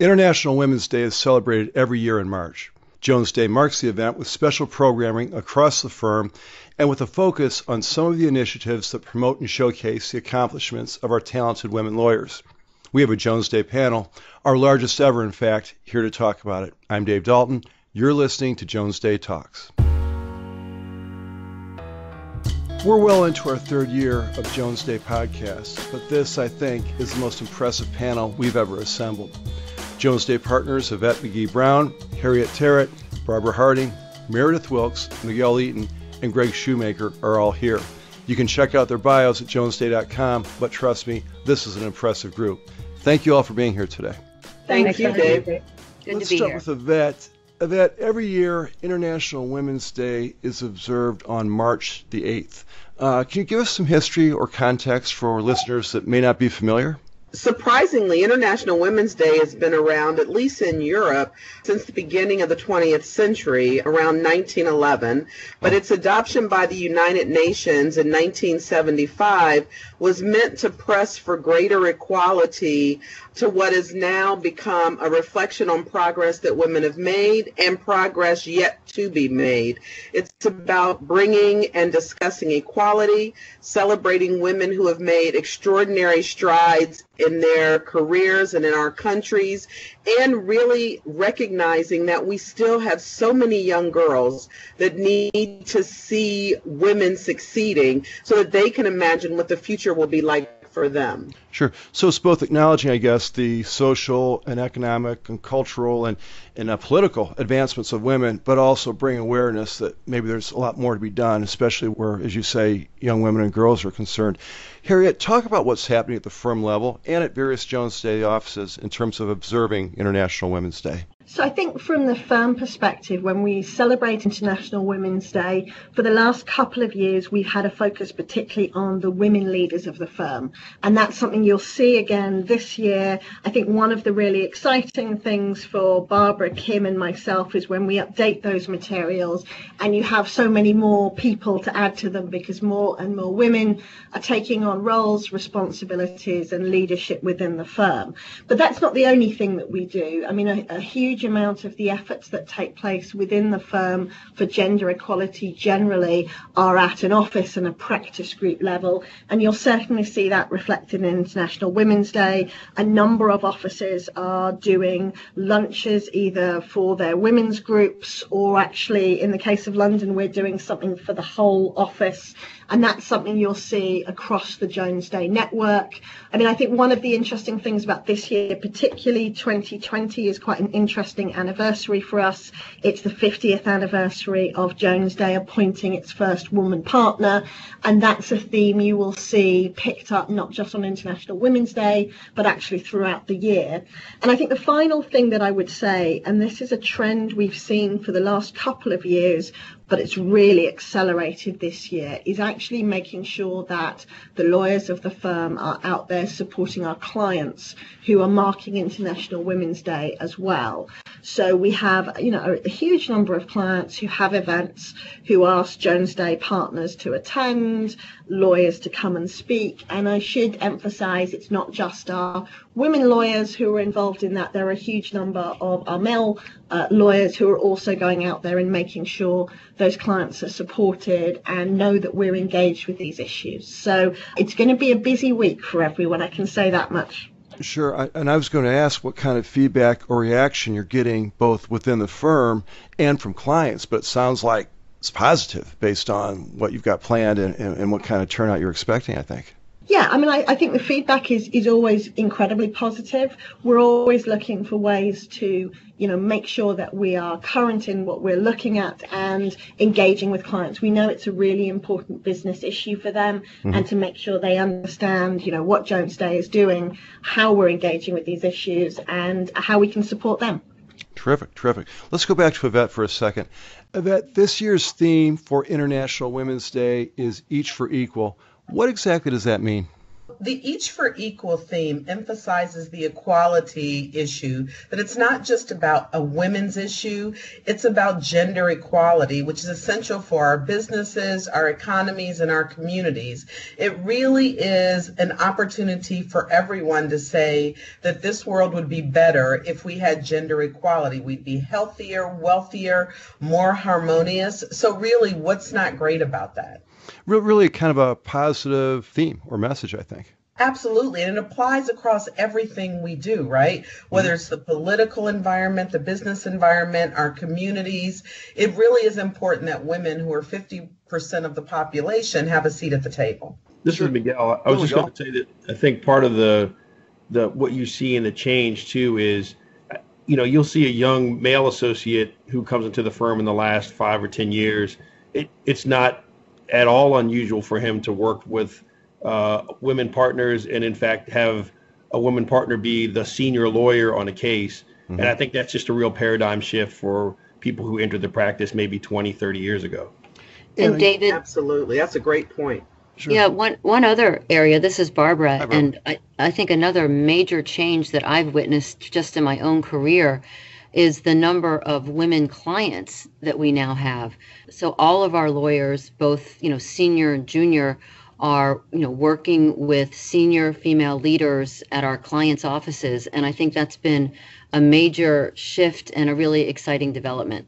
International Women's Day is celebrated every year in March. Jones Day marks the event with special programming across the firm and with a focus on some of the initiatives that promote and showcase the accomplishments of our talented women lawyers. We have a Jones Day panel, our largest ever, in fact, here to talk about it. I'm Dave Dalton. You're listening to Jones Day Talks. We're well into our third year of Jones Day podcasts, but this, I think, is the most impressive panel we've ever assembled. Jones Day partners Yvette McGee Brown, Harriet Territt, Barbara Harding, Meredith Wilkes, Miguel Eaton, and Greg Shumaker are all here. You can check out their bios at jonesday.com, but trust me, this is an impressive group. Thank you all for being here today. Thank, Thank you, Dave. Good Let's start here. with Yvette. Yvette, every year International Women's Day is observed on March the 8th. Uh, can you give us some history or context for listeners that may not be familiar? Surprisingly, International Women's Day has been around, at least in Europe, since the beginning of the 20th century, around 1911. But its adoption by the United Nations in 1975 was meant to press for greater equality to what has now become a reflection on progress that women have made and progress yet to be made. It's about bringing and discussing equality, celebrating women who have made extraordinary strides in their careers and in our countries, and really recognizing that we still have so many young girls that need to see women succeeding so that they can imagine what the future will be like for them. Sure. So it's both acknowledging, I guess, the social and economic and cultural and, and uh, political advancements of women, but also bring awareness that maybe there's a lot more to be done, especially where, as you say, young women and girls are concerned. Harriet, talk about what's happening at the firm level and at various Jones Day offices in terms of observing International Women's Day. So I think from the firm perspective, when we celebrate International Women's Day, for the last couple of years, we've had a focus particularly on the women leaders of the firm. And that's something you'll see again this year. I think one of the really exciting things for Barbara, Kim, and myself is when we update those materials and you have so many more people to add to them because more and more women are taking on roles, responsibilities, and leadership within the firm. But that's not the only thing that we do. I mean, a, a huge huge amount of the efforts that take place within the firm for gender equality generally are at an office and a practice group level. And you'll certainly see that reflected in International Women's Day. A number of offices are doing lunches either for their women's groups or actually, in the case of London, we're doing something for the whole office and that's something you'll see across the Jones Day network. I mean, I think one of the interesting things about this year, particularly 2020, is quite an interesting anniversary for us. It's the 50th anniversary of Jones Day appointing its first woman partner, and that's a theme you will see picked up not just on International Women's Day, but actually throughout the year. And I think the final thing that I would say, and this is a trend we've seen for the last couple of years, but it's really accelerated this year, is actually making sure that the lawyers of the firm are out there supporting our clients who are marking International Women's Day as well. So we have, you know, a huge number of clients who have events who ask Jones Day partners to attend, lawyers to come and speak. And I should emphasize it's not just our women lawyers who are involved in that. There are a huge number of our male uh, lawyers who are also going out there and making sure those clients are supported and know that we're engaged with these issues. So it's going to be a busy week for everyone, I can say that much. Sure, I, and I was going to ask what kind of feedback or reaction you're getting both within the firm and from clients, but it sounds like it's positive based on what you've got planned and, and, and what kind of turnout you're expecting, I think. Yeah, I mean, I, I, think the feedback is, is always incredibly positive. We're always looking for ways to, you know, make sure that we are current in what we're looking at and engaging with clients. We know it's a really important business issue for them mm-hmm. and to make sure they understand, you know, what Jones Day is doing, how we're engaging with these issues and how we can support them. Terrific, terrific. Let's go back to Yvette for a second. Yvette, this year's theme for International Women's Day is Each for Equal. What exactly does that mean? the Each for Equal theme emphasizes the equality issue, that it's not just about a women's issue, it's about gender equality, which is essential for our businesses, our economies, and our communities. It really is an opportunity for everyone to say that this world would be better if we had gender equality. We'd be healthier, wealthier, more harmonious. So, really, what's not great about that? Really kind of a positive theme or message, I think. Absolutely. And it applies across everything we do, right? Whether mm-hmm. it's the political environment, the business environment, our communities. It really is important that women who are 50% of the population have a seat at the table. This is Miguel. I was just going to say that I think part of the the what you see in the change too is you know, you'll see a young male associate who comes into the firm in the last 5 or 10 years. It, it's not at all unusual for him to work with uh, women partners and, in fact, have a woman partner be the senior lawyer on a case. Mm-hmm. And I think that's just a real paradigm shift for people who entered the practice maybe 20, 30 years ago. And David, absolutely, that's a great point. Sure. Yeah, one one other area. This is Barbara, Hi, Barbara. and I, I think another major change that I've witnessed just in my own career is the number of women clients that we now have. So all of our lawyers, both you know senior and junior, are you know working with senior female leaders at our clients' offices, and I think that's been a major shift and a really exciting development.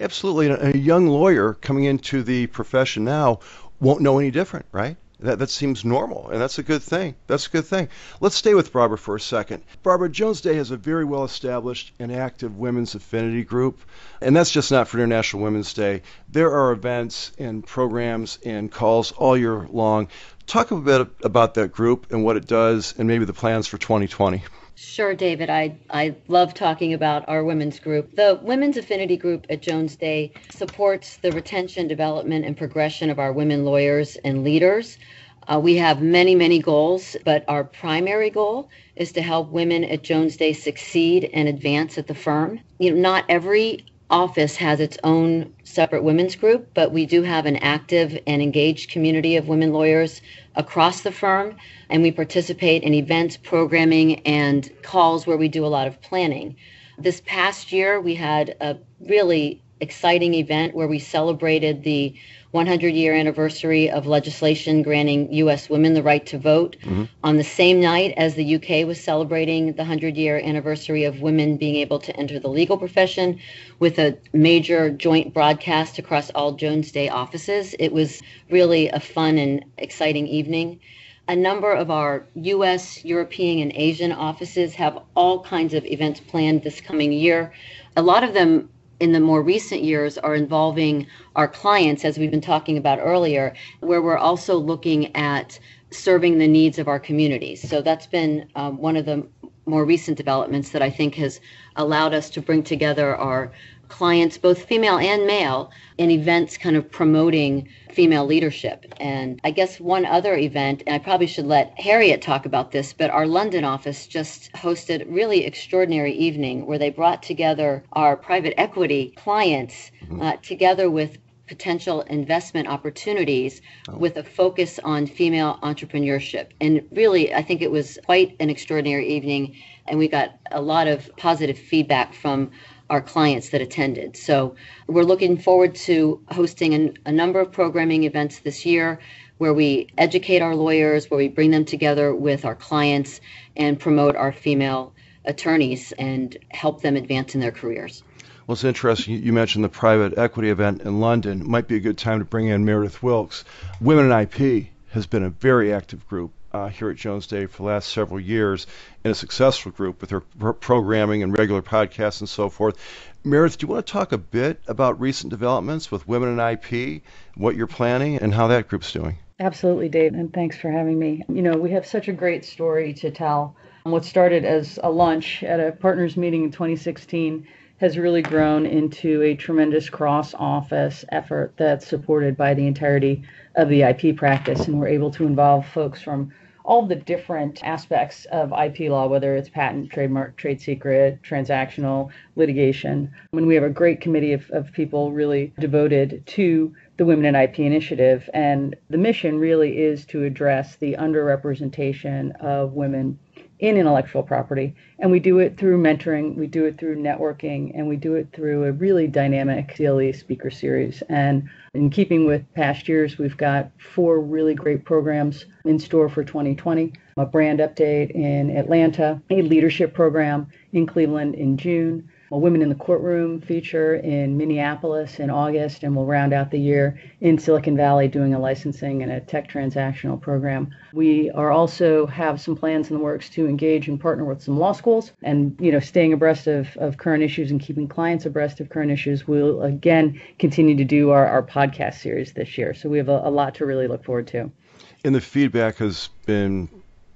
Absolutely, a young lawyer coming into the profession now won't know any different, right? That, that seems normal, and that's a good thing. That's a good thing. Let's stay with Barbara for a second. Barbara, Jones Day has a very well established and active women's affinity group, and that's just not for International Women's Day. There are events and programs and calls all year long. Talk a bit about that group and what it does, and maybe the plans for 2020. Sure, David. I, I love talking about our women's group. The Women's Affinity Group at Jones Day supports the retention, development, and progression of our women lawyers and leaders. Uh, we have many, many goals, but our primary goal is to help women at Jones Day succeed and advance at the firm. You know, not every office has its own separate women's group, but we do have an active and engaged community of women lawyers across the firm, and we participate in events, programming, and calls where we do a lot of planning. This past year, we had a really exciting event where we celebrated the 100 year anniversary of legislation granting U.S. women the right to vote mm-hmm. on the same night as the UK was celebrating the 100 year anniversary of women being able to enter the legal profession with a major joint broadcast across all Jones Day offices. It was really a fun and exciting evening. A number of our US, European, and Asian offices have all kinds of events planned this coming year. A lot of them in the more recent years are involving our clients, as we've been talking about earlier, where we're also looking at serving the needs of our communities. So that's been um, one of the more recent developments that I think has allowed us to bring together our clients, both female and male, in events kind of promoting female leadership. And I guess one other event, and I probably should let Harriet talk about this, but our London office just hosted a really extraordinary evening where they brought together our private equity clients mm-hmm. uh, together with potential investment opportunities oh. with a focus on female entrepreneurship. And really, I think it was quite an extraordinary evening, and we got a lot of positive feedback from our clients that attended. So we're looking forward to hosting an, a number of programming events this year where we educate our lawyers, where we bring them together with our clients and promote our female attorneys and help them advance in their careers. Well, it's interesting. You mentioned the private equity event in London. Might be a good time to bring in Meredith Wilkes. Women in IP has been a very active group uh, here at Jones Day for the last several years in a successful group with her programming and regular podcasts and so forth. Meredith, do you want to talk a bit about recent developments with Women in IP, what you're planning, and how that group's doing? Absolutely, Dave, and thanks for having me. You know, we have such a great story to tell. What started as a lunch at a partners meeting in 2016 has really grown into a tremendous cross office effort that's supported by the entirety of the IP practice. And we're able to involve folks from all the different aspects of IP law, whether it's patent, trademark, trade secret, transactional, litigation. When we have a great committee of, of people really devoted to the Women in IP initiative, and the mission really is to address the underrepresentation of women in intellectual property. And we do it through mentoring, we do it through networking, and we do it through a really dynamic CLE speaker series. And in keeping with past years, we've got four really great programs in store for 2020 a brand update in Atlanta, a leadership program in Cleveland in June, a Women in the Courtroom feature in Minneapolis in August, and we'll round out the year in Silicon Valley doing a licensing and a tech transactional program. We are also have some plans in the works to engage and partner with some law schools and, you know, staying abreast of, of current issues and keeping clients abreast of current issues. We'll again continue to do our, our podcast series this year. So we have a, a lot to really look forward to. And the feedback has been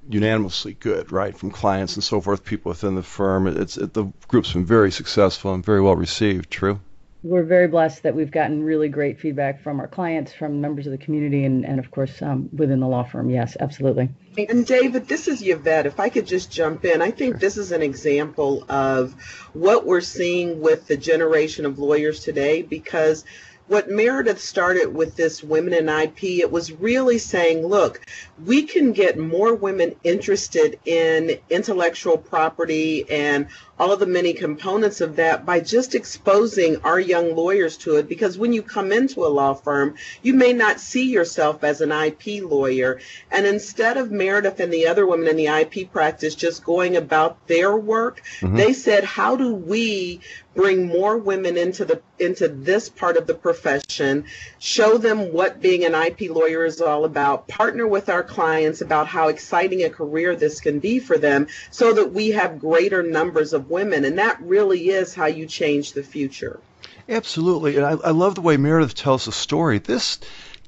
unanimously good, right, from clients and so forth, people within the firm. It's it, the group's been very successful and very well received. True. We're very blessed that we've gotten really great feedback from our clients, from members of the community, and, and of course um, within the law firm. Yes, absolutely. And David, this is Yvette. If I could just jump in, I think this is an example of what we're seeing with the generation of lawyers today because what Meredith started with this Women in IP, it was really saying, look, we can get more women interested in intellectual property and all of the many components of that by just exposing our young lawyers to it. Because when you come into a law firm, you may not see yourself as an IP lawyer. And instead of Meredith and the other women in the IP practice just going about their work, mm-hmm. they said, how do we bring more women into the into this part of the profession, show them what being an IP lawyer is all about, partner with our clients about how exciting a career this can be for them so that we have greater numbers of women. And that really is how you change the future. Absolutely. And I, I love the way Meredith tells the story. This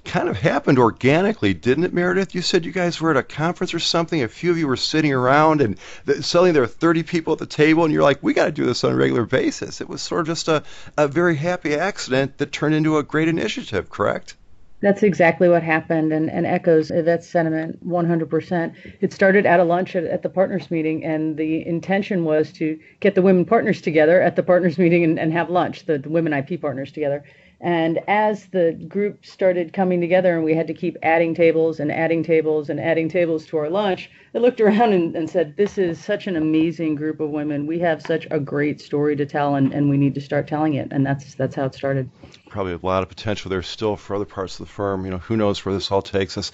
kind of happened organically, didn't it, Meredith? You said you guys were at a conference or something. A few of you were sitting around, and suddenly there were 30 people at the table, and you're like, we got to do this on a regular basis. It was sort of just a, a very happy accident that turned into a great initiative, correct? That's exactly what happened and, and echoes Yvette's sentiment 100%. It started at a lunch at, at, the partners meeting, and the intention was to get the women partners together at the partners meeting and, and have lunch, the, the women IP partners together. And as the group started coming together and we had to keep adding tables and adding tables and adding tables to our lunch, I looked around and, and said, This is such an amazing group of women. We have such a great story to tell and, and we need to start telling it. And that's that's how it started. Probably a lot of potential there still for other parts of the firm. You know, who knows where this all takes us.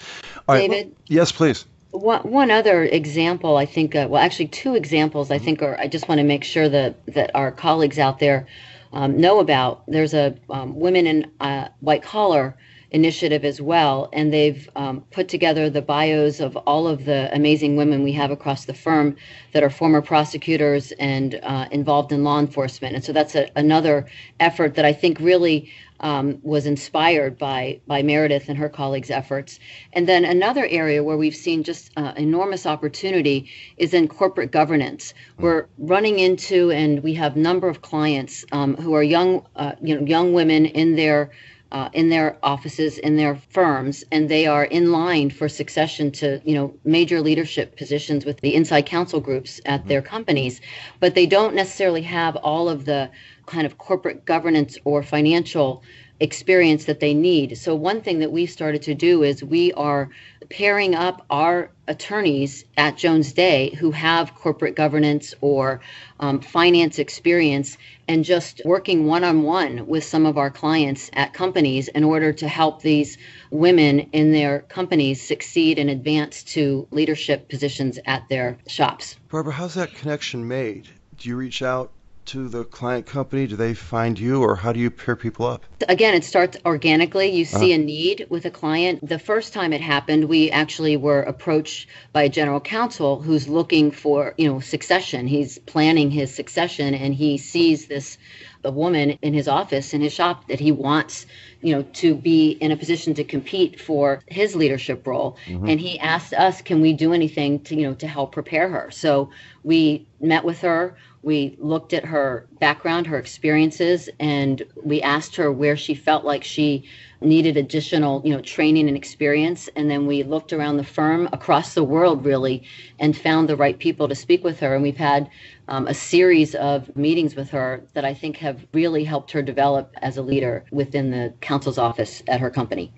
All David? Right, well, yes, please. One, one other example, I think, uh, well, actually, two examples, I think, are I just want to make sure that, that our colleagues out there um, know about. There's a um, women in uh, white collar initiative as well, and they've um, put together the bios of all of the amazing women we have across the firm that are former prosecutors and uh, involved in law enforcement. And so that's a, another effort that I think really um, was inspired by by Meredith and her colleagues' efforts. And then another area where we've seen just uh, enormous opportunity is in corporate governance. We're running into, and we have a number of clients um, who are young, uh, you know, young women in their uh, in their offices, in their firms, and they are in line for succession to, you know, major leadership positions with the inside counsel groups at their mm-hmm. companies, but they don't necessarily have all of the kind of corporate governance or financial experience that they need. So one thing that we've started to do is we are pairing up our attorneys at Jones Day who have corporate governance or um, finance experience and just working one on one with some of our clients at companies in order to help these women in their companies succeed and advance to leadership positions at their shops. Barbara, how's that connection made? Do you reach out to the client company? Do they find you, or how do you pair people up? Again, it starts organically. You see uh-huh. a need with a client. The first time it happened, we actually were approached by a general counsel who's looking for, you know, succession. He's planning his succession, and he sees this a woman in his office in his shop that he wants you know to be in a position to compete for his leadership role mm-hmm. and he asked us can we do anything to you know to help prepare her so we met with her. We looked at her background, her experiences, and we asked her where she felt like she needed additional, you know, training and experience. And then we looked around the firm across the world, really, and found the right people to speak with her. And we've had um, a series of meetings with her that I think have really helped her develop as a leader within the counsel's office at her company.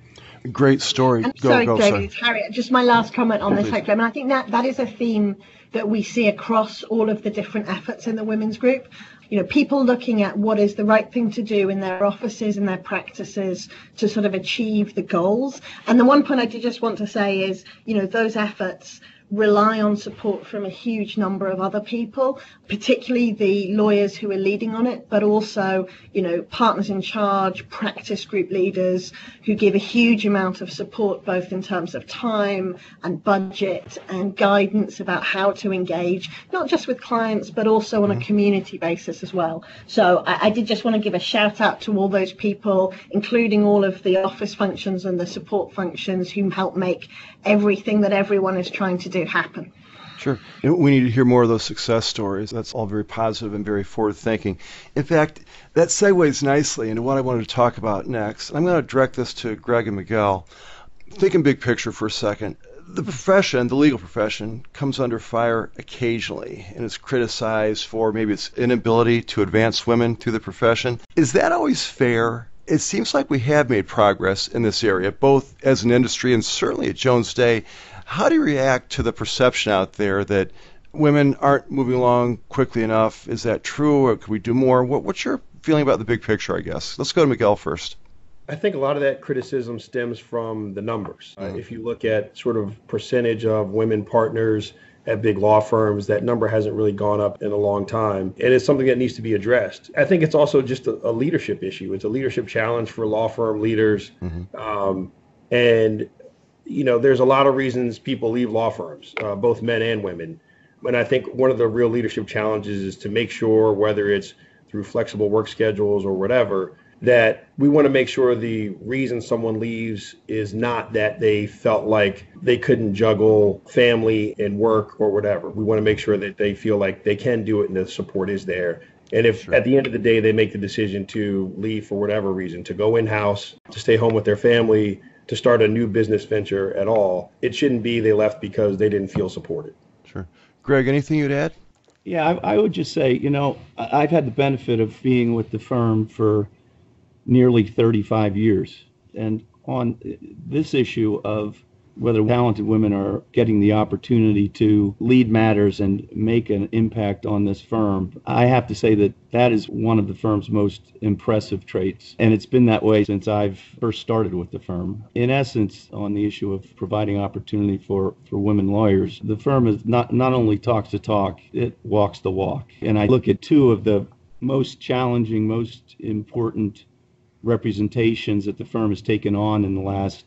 Great story. I'm go, sorry, go, David, it's Harriet. Just my last comment on this, hopefully. I mean, I think that that is a theme that we see across all of the different efforts in the women's group. You know, people looking at what is the right thing to do in their offices and their practices to sort of achieve the goals. And the one point I did just want to say is, you know, those efforts rely on support from a huge number of other people, particularly the lawyers who are leading on it, but also, you know, partners in charge, practice group leaders who give a huge amount of support, both in terms of time and budget and guidance about how to engage, not just with clients, but also on a mm-hmm. community basis as well. So I, I did just want to give a shout out to all those people, including all of the office functions and the support functions who help make everything that everyone is trying to do happen. Sure. We need to hear more of those success stories. That's all very positive and very forward thinking. In fact, that segues nicely into what I wanted to talk about next. I'm going to direct this to Greg and Miguel. Thinking big picture for a second. The profession, the legal profession, comes under fire occasionally and is criticized for maybe its inability to advance women through the profession. Is that always fair? It seems like we have made progress in this area, both as an industry and certainly at Jones Day. How do you react to the perception out there that women aren't moving along quickly enough? Is that true, or could we do more? What, what's your feeling about the big picture, I guess? Let's go to Miguel first. I think a lot of that criticism stems from the numbers. Mm-hmm. Uh, if you look at sort of percentage of women partners at big law firms. That number hasn't really gone up in a long time. And it's something that needs to be addressed. I think it's also just a, a leadership issue. It's a leadership challenge for law firm leaders. Mm-hmm. Um, and, you know, there's a lot of reasons people leave law firms, uh, both men and women. And I think one of the real leadership challenges is to make sure, whether it's through flexible work schedules or whatever, that we want to make sure the reason someone leaves is not that they felt like they couldn't juggle family and work or whatever. We want to make sure that they feel like they can do it and the support is there. And if sure. at the end of the day they make the decision to leave for whatever reason, to go in house, to stay home with their family, to start a new business venture at all, it shouldn't be they left because they didn't feel supported. Sure. Greg, anything you'd add? Yeah, I, I would just say, you know, I've had the benefit of being with the firm for nearly 35 years. And on this issue of whether talented women are getting the opportunity to lead matters and make an impact on this firm, I have to say that that is one of the firm's most impressive traits. And it's been that way since I've first started with the firm. In essence, on the issue of providing opportunity for, for women lawyers, the firm is not, not only talks the talk, it walks the walk. And I look at two of the most challenging, most important representations that the firm has taken on in the last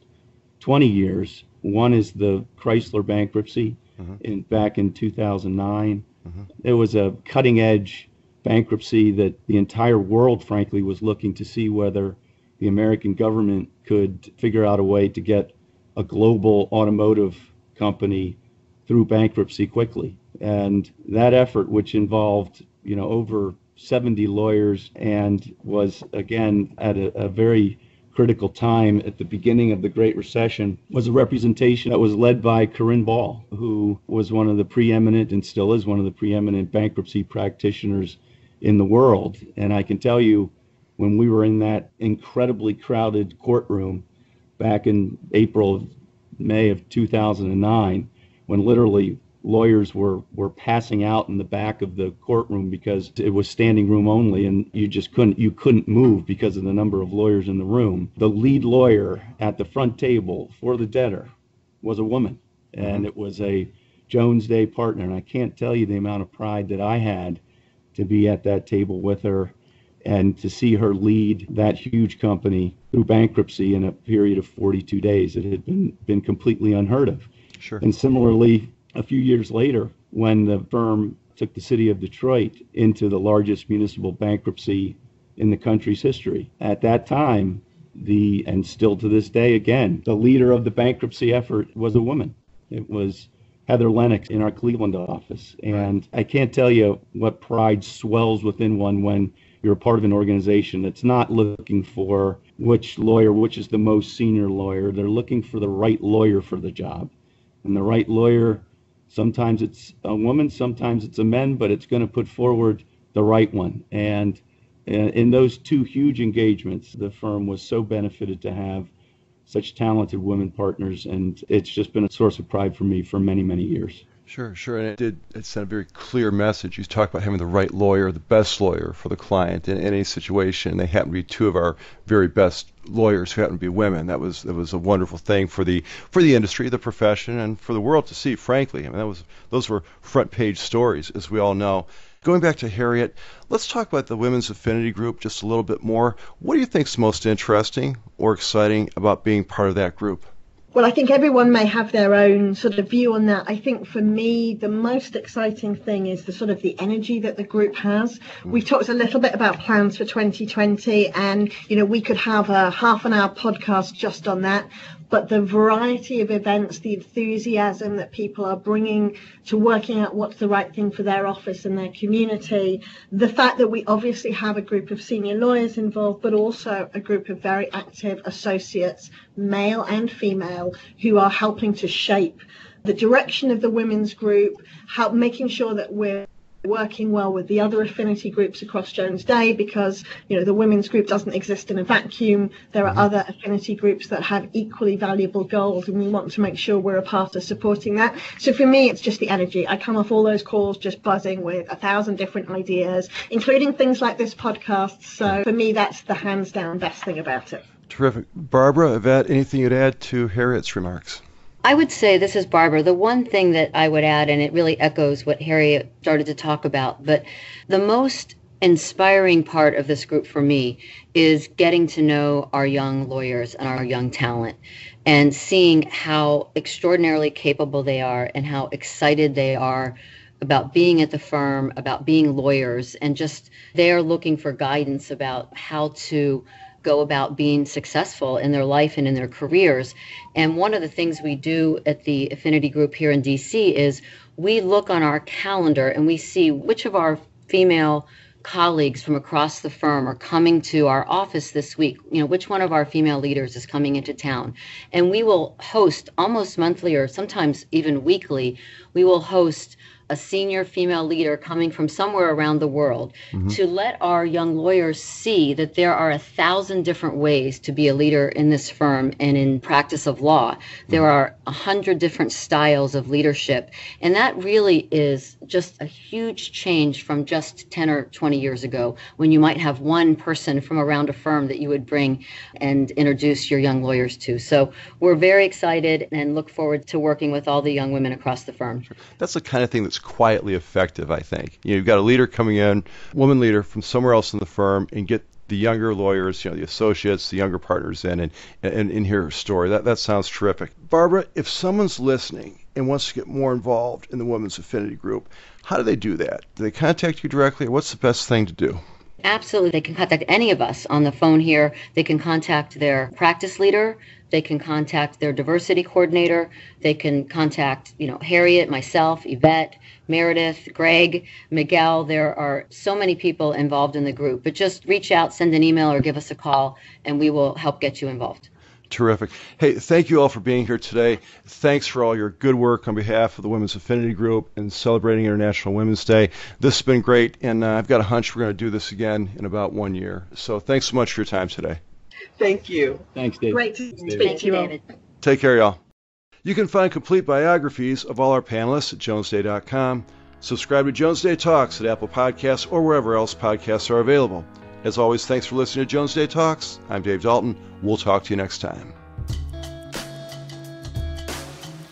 20 years. One is the Chrysler bankruptcy uh-huh. in, back in 2009. Uh-huh. It was a cutting edge bankruptcy that the entire world, frankly, was looking to see whether the American government could figure out a way to get a global automotive company through bankruptcy quickly. And that effort, which involved, you know, over 70 lawyers and was again at a, a, very critical time at the beginning of the Great Recession was a representation that was led by Corinne Ball, who was one of the preeminent and still is one of the preeminent bankruptcy practitioners in the world. And I can tell you, when we were in that incredibly crowded courtroom back in April, May of 2009, when literally lawyers were were passing out in the back of the courtroom because it was standing room only and you just couldn't you couldn't move because of the number of lawyers in the room. The lead lawyer at the front table for the debtor was a woman and it was a Jones Day partner and I can't tell you the amount of pride that I had to be at that table with her and to see her lead that huge company through bankruptcy in a period of 42 days it had been been completely unheard of. Sure. And similarly a few years later, when the firm took the city of Detroit into the largest municipal bankruptcy in the country's history. At that time, the and still to this day again, the leader of the bankruptcy effort was a woman. It was Heather Lennox in our Cleveland office. And I can't tell you what pride swells within one when you're a part of an organization that's not looking for which lawyer, which is the most senior lawyer. They're looking for the right lawyer for the job. And the right lawyer, sometimes it's a woman, sometimes it's a man, but it's going to put forward the right one. And uh, in those two huge engagements, the firm was so benefited to have such talented women partners, and it's just been a source of pride for me for many, many years. Sure, sure. And it did it sent a very clear message. You talk about having the right lawyer, the best lawyer for the client in any situation. They happen to be two of our very best lawyers who happen to be women. That was that was a wonderful thing for the for the industry, the profession, and for the world to see, frankly. I mean that was those were front page stories, as we all know. Going back to Harriet, let's talk about the Women's Affinity Group just a little bit more. What do you think is most interesting or exciting about being part of that group? Well, I think everyone may have their own sort of view on that. I think for me, the most exciting thing is the sort of the energy that the group has. Mm. We've talked a little bit about plans for 2020, and you know we could have a half an hour podcast just on that but the variety of events, the enthusiasm that people are bringing to working out what's the right thing for their office and their community, the fact that we obviously have a group of senior lawyers involved, but also a group of very active associates, male and female, who are helping to shape the direction of the women's group, help making sure that we're working well with the other affinity groups across Jones Day because you know the women's group doesn't exist in a vacuum. There are mm-hmm. other affinity groups that have equally valuable goals, and we want to make sure we're a part of supporting that. So for me, it's just the energy. I come off all those calls just buzzing with a thousand different ideas, including things like this podcast. So for me, that's the hands down best thing about it. Terrific, Barbara. Yvette, anything you'd add to Harriet's remarks? I would say, this is Barbara, the one thing that I would add, and it really echoes what Harriet started to talk about, but the most inspiring part of this group for me is getting to know our young lawyers and our young talent and seeing how extraordinarily capable they are and how excited they are about being at the firm, about being lawyers, and just they are looking for guidance about how to go about being successful in their life and in their careers. And one of the things we do at the affinity group here in DC is we look on our calendar and we see which of our female colleagues from across the firm are coming to our office this week. You know, which one of our female leaders is coming into town? And we will host almost monthly or sometimes even weekly, we will host a senior female leader coming from somewhere around the world mm-hmm. to let our young lawyers see that there are a thousand different ways to be a leader in this firm and in practice of law. There mm-hmm. are a hundred different styles of leadership. And that really is just a huge change from just 10 or 20 years ago when you might have one person from around a firm that you would bring and introduce your young lawyers to. So we're very excited and look forward to working with all the young women across the firm. That's the kind of thing that's quietly effective, I think. You know, you've got a leader coming in, woman leader from somewhere else in the firm, and get the younger lawyers, you know, the associates, the younger partners in and, and, and hear her story. That, that sounds terrific. Barbara, if someone's listening and wants to get more involved in the Women's Affinity Group, how do they do that? Do they contact you directly, or what's the best thing to do? Absolutely. They can contact any of us on the phone here. They can contact their practice leader. They can contact their diversity coordinator. They can contact, you know, Harriet, myself, Yvette, Meredith, Greg, Miguel. There are so many people involved in the group. But just reach out, send an email, or give us a call, and we will help get you involved. Terrific. Hey, thank you all for being here today. Thanks for all your good work on behalf of the Women's Affinity Group and celebrating International Women's Day. This has been great, and uh, I've got a hunch we're going to do this again in about one year. So thanks so much for your time today. Thank you. Thanks, Dave. Great to speak to you, David. Take care, y'all. You can find complete biographies of all our panelists at jonesday.com. Subscribe to Jones Day Talks at Apple Podcasts or wherever else podcasts are available. As always, thanks for listening to Jones Day Talks. I'm Dave Dalton. We'll talk to you next time.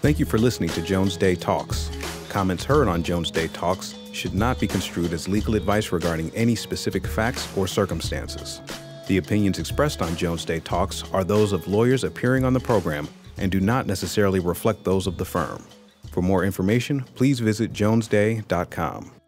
Thank you for listening to Jones Day Talks. Comments heard on Jones Day Talks should not be construed as legal advice regarding any specific facts or circumstances. The opinions expressed on Jones Day Talks are those of lawyers appearing on the program and do not necessarily reflect those of the firm. For more information, please visit jonesday.com.